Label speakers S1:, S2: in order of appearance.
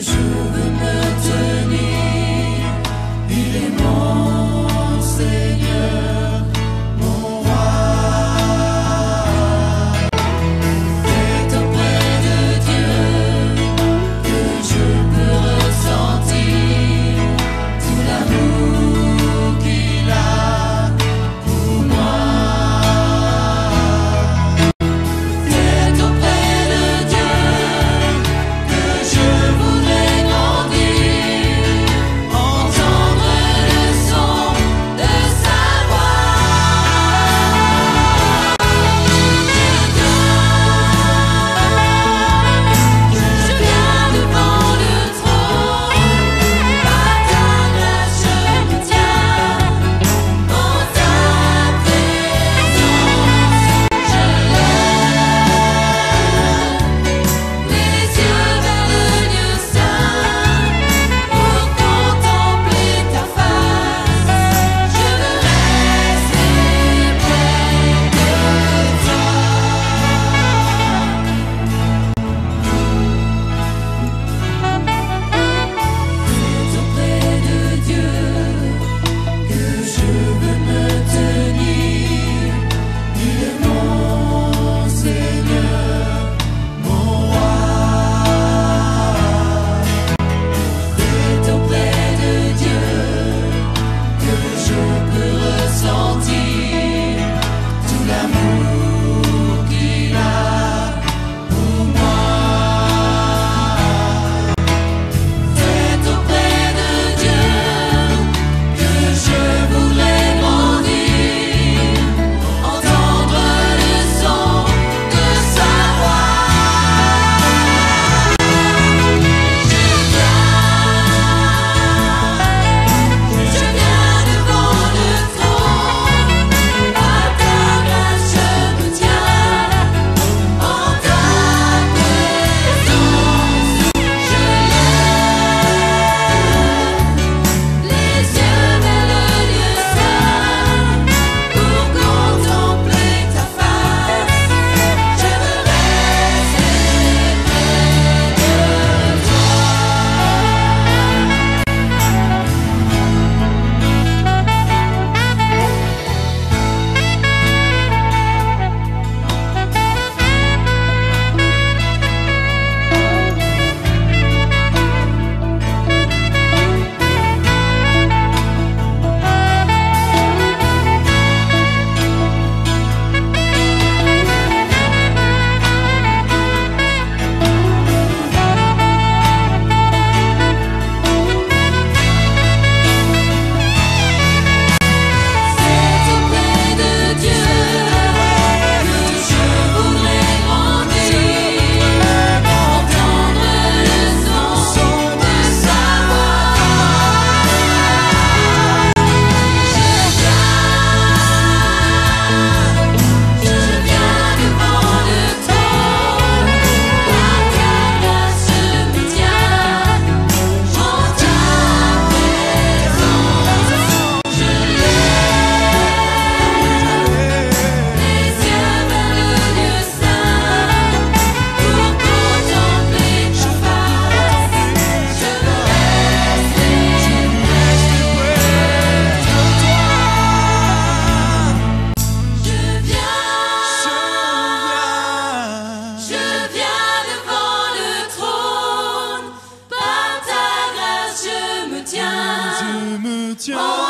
S1: juventude. 就。